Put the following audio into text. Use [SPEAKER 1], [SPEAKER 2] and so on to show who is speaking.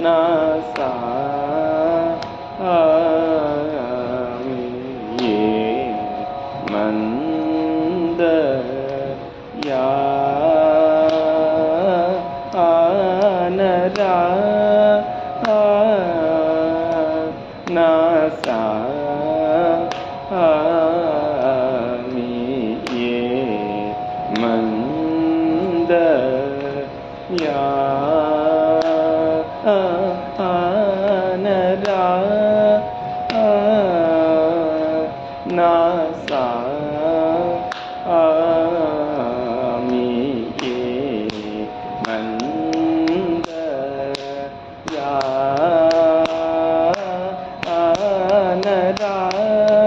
[SPEAKER 1] या आनरा नासा आमी ये मन्द या आनरा नासा आमी ये ra na ya